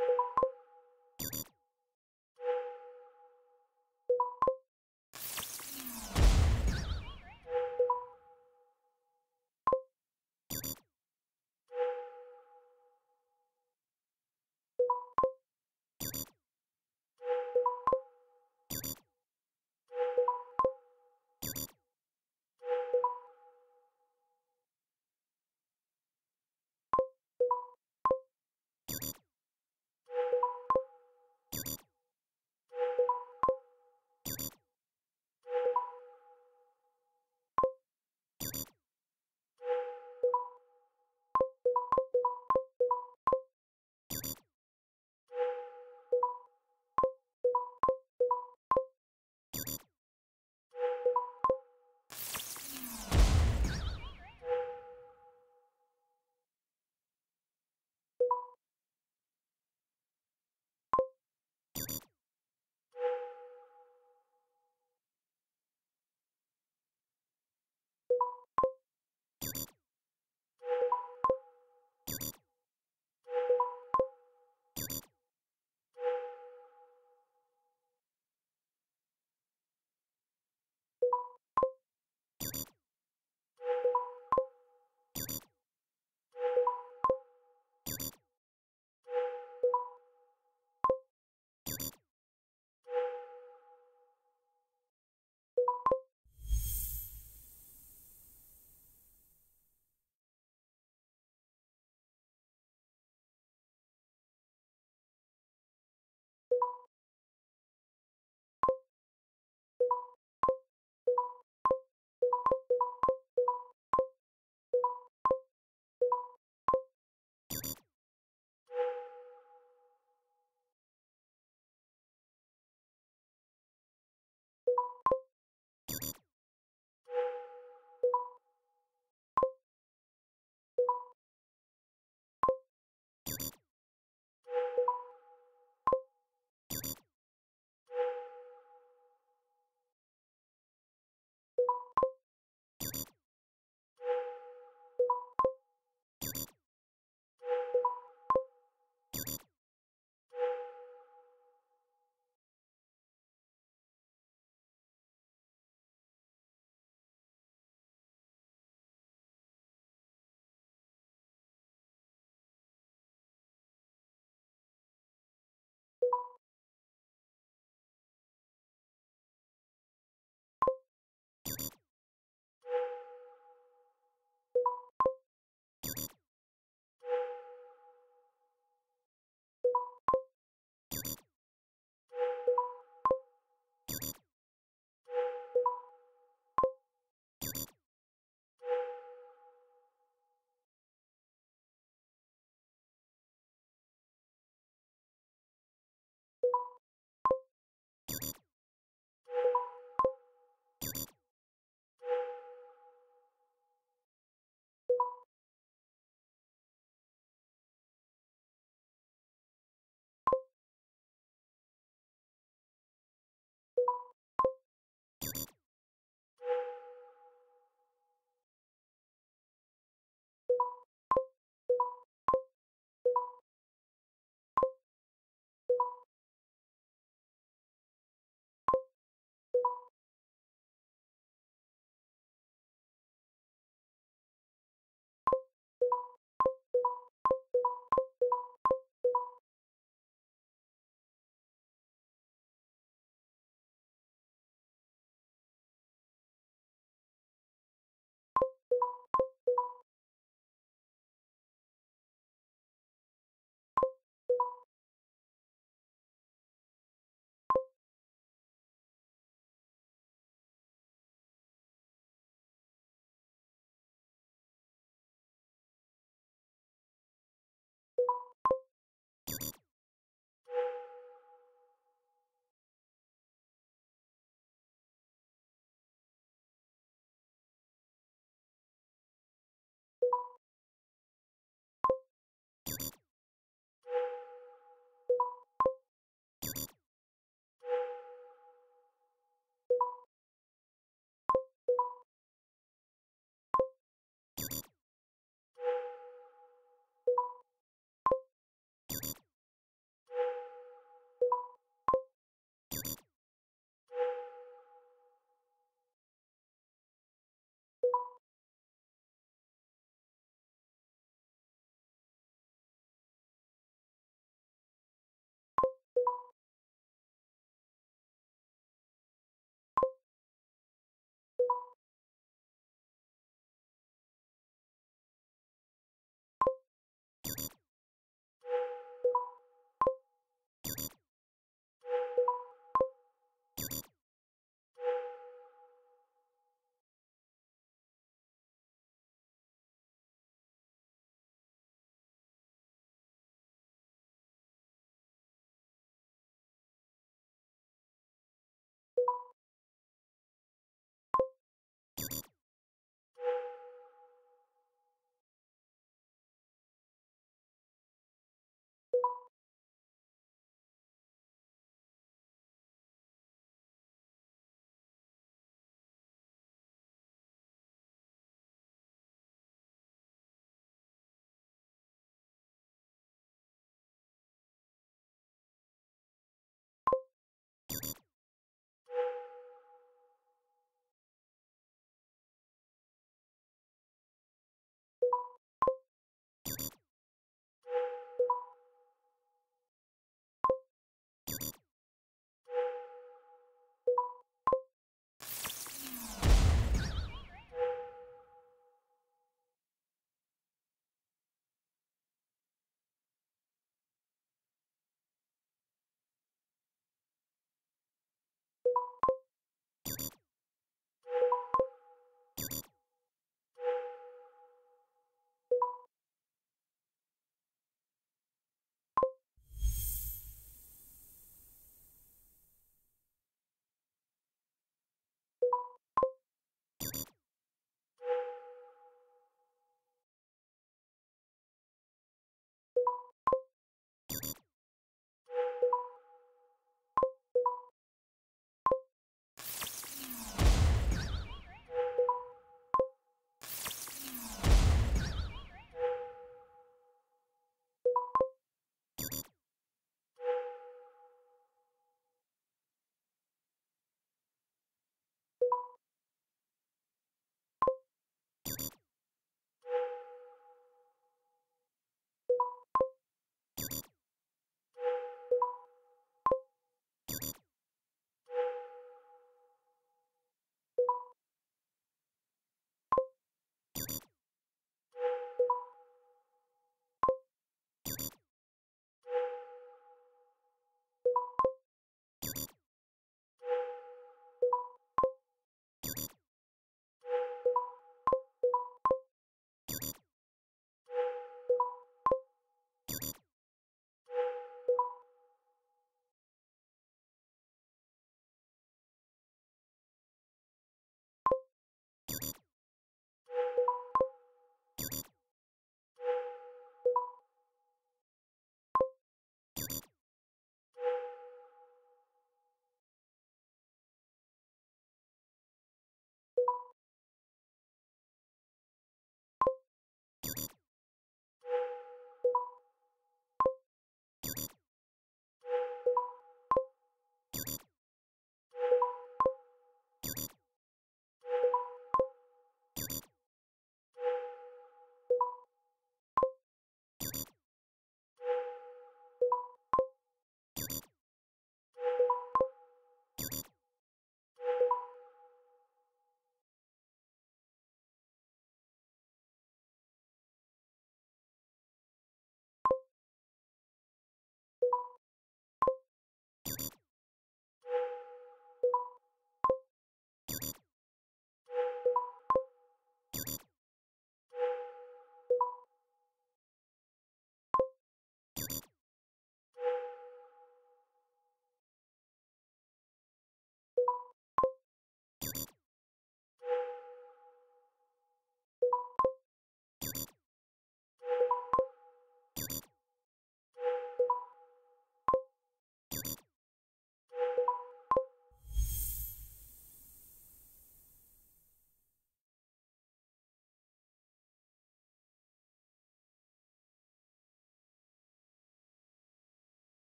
you